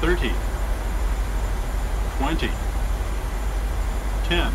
30, 20, 10,